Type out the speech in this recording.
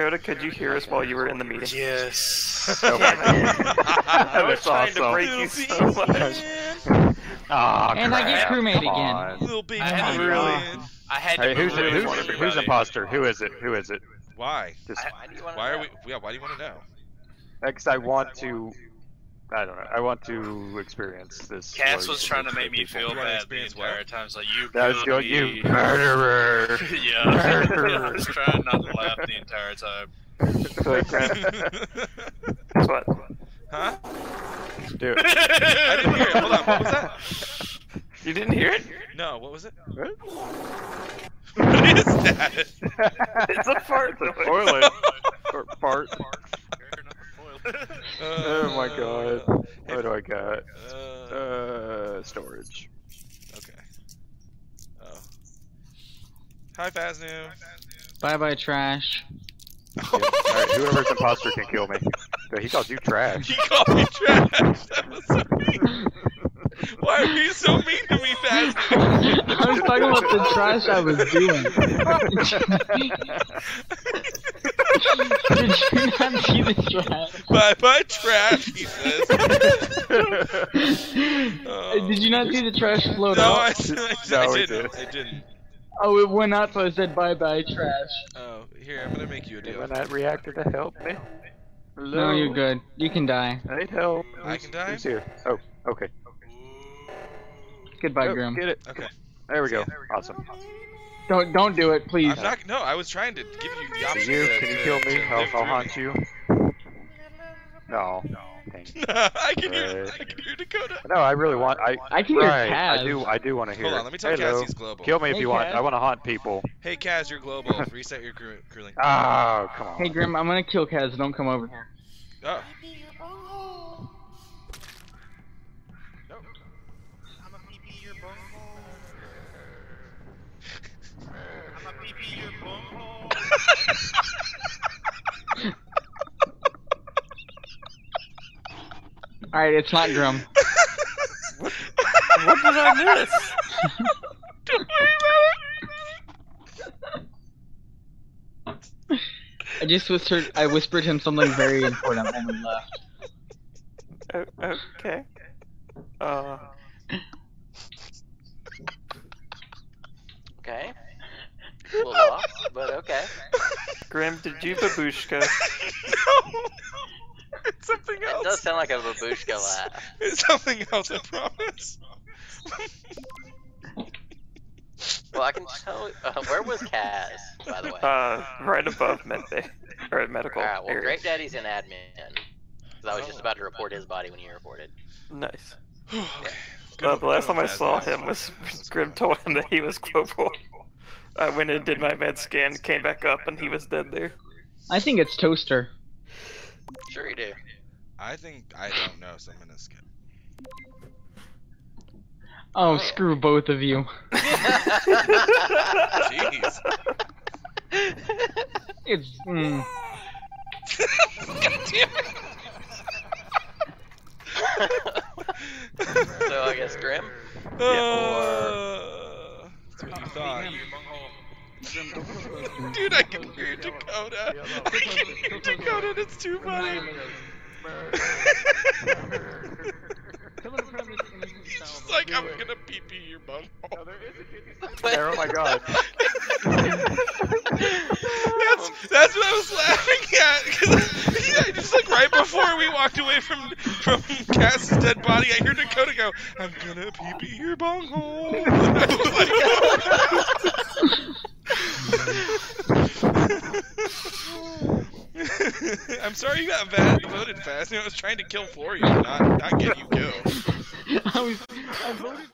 Dakota, could you hear us while you were in the meeting? Yes. Oh, Damn. I was That's trying to break you so much. Oh, And I get crewmate again. on. Little baby I had- really. I had Hey, to who's, move who's, with who's everybody. imposter? Who is it? Who is it? Why? Just Why do you want to Why are we? Yeah. Why do you want to know? because I want to. I don't know. I want to uh, experience this. Cass was trying to make me people. feel bad the experience entire what? time. It's like you That was killed me. you murderer. yeah. I was trying not to laugh the entire time. Guess what? huh? Do it. I didn't hear it. Hold on. What was that? You didn't hear it? No. What was it? What? What is that? It's a fart. It's a toilet. Or fart. Uh, Oh my god. What do I got? Uh, Uh, storage. okay. Oh. Hi, Faznu. Bye bye, trash. Alright, whoever's imposter can kill me. He called you trash. He called me trash. That was so mean. Why are you so mean to me, Faznu? I was talking about the trash I was doing. Did you not see the trash? Bye bye, trash, he says. Oh. Did you not see the trash float No, out? I, I, No, I didn't. did. I didn't. Oh, it went out, so I said bye bye, trash. Oh, here, I'm gonna make you a deal. When that reactor to help me. Hello? No, you're good. You can die. I need help. I Who's- can die? Who's here? Oh, okay. Goodbye, Oh, Grim. Get it. Okay. There we go. Awesome. Don't don't do it, please. I'm not. No, I was trying to give you the Can option. you, to, can you to- kill me? to I'll, I'll haunt you. No. Dang. I can hear. I can hear Dakota. No, I really want. I. I can hear right, Kaz. I do. I do want to hear. Hold on, it. let me tell Hello. Cassie's global. Kill me if Hey, you want. Kaz. I want to haunt people. Hey, Kaz, you're global. Reset your crew, crew link. Oh, come on. Hey, Grim, I'm gonna kill Kaz. Don't come over here. Oh. I'm a pee your bunghole. All right, it's not Grim. What did I miss? Don't worry about it. I just whispered. I whispered him something very important when we left. Oh, okay. Uh, Okay. A little off, but okay. Grim, did you babushka? no. It's something else. It does sound like a babushka laugh. It's something else. I promise. Well, I can tell. Uh, where was Kaz, by the way? Uh, right above med bay or medical Alright, well, area. Great Daddy's in admin. 'Cause I was just about to report his body when you reported. Nice. okay. Uh, the last time I saw him was Grim told him that he was global. I went and did my med scan, came back up, and he was dead there. I think it's Toaster. Sure you do. I think I don't know, so I'm gonna skip. Oh, screw both of you. Jeez. It's. Mm. God damn it. so I guess Grim. Uh, that's what you thought. Dude, I can hear Dakota. I can hear Dakota, and it's too funny. He's just like, I'm gonna pee pee your bunghole. There, oh my god. That's that's what I was laughing at. 'cause I just like right before we walked away from from Cass's dead body, I hear Dakota go, "I'm gonna pee pee your bunghole." I'm sorry you got va- voted fast. You know, I was trying to kill for you, not not get you killed. I was. I voted.